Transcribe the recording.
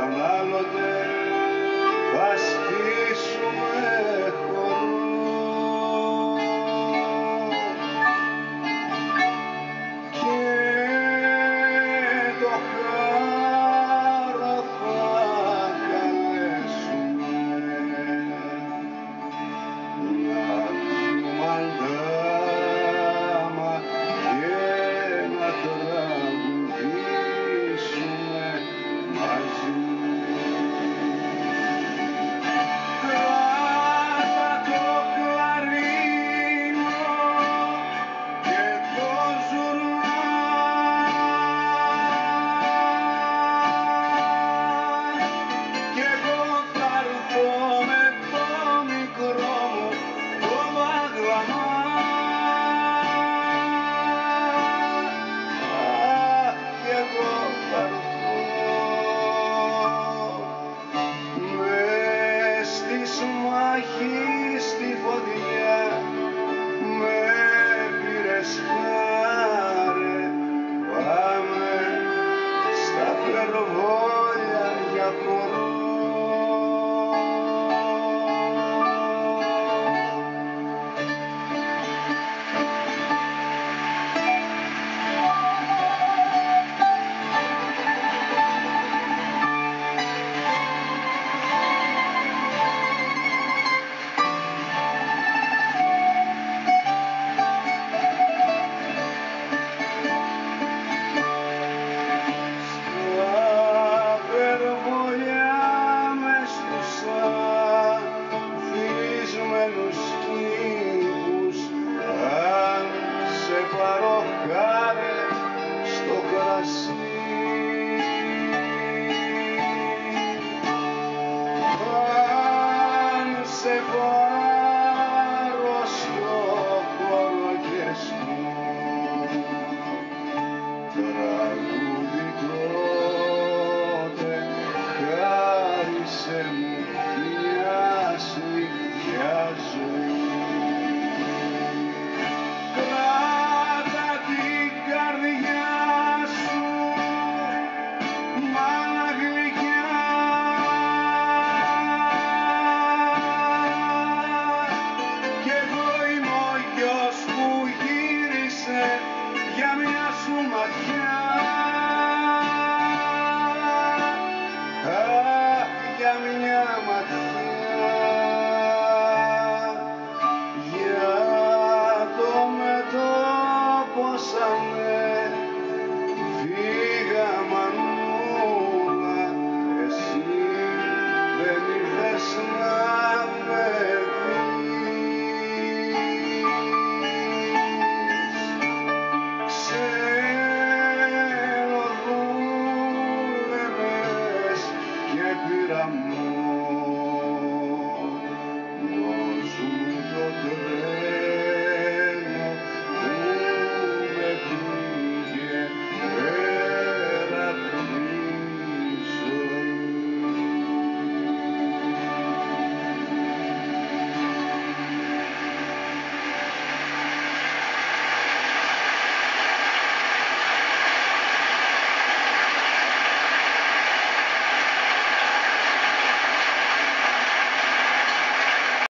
Amalo te se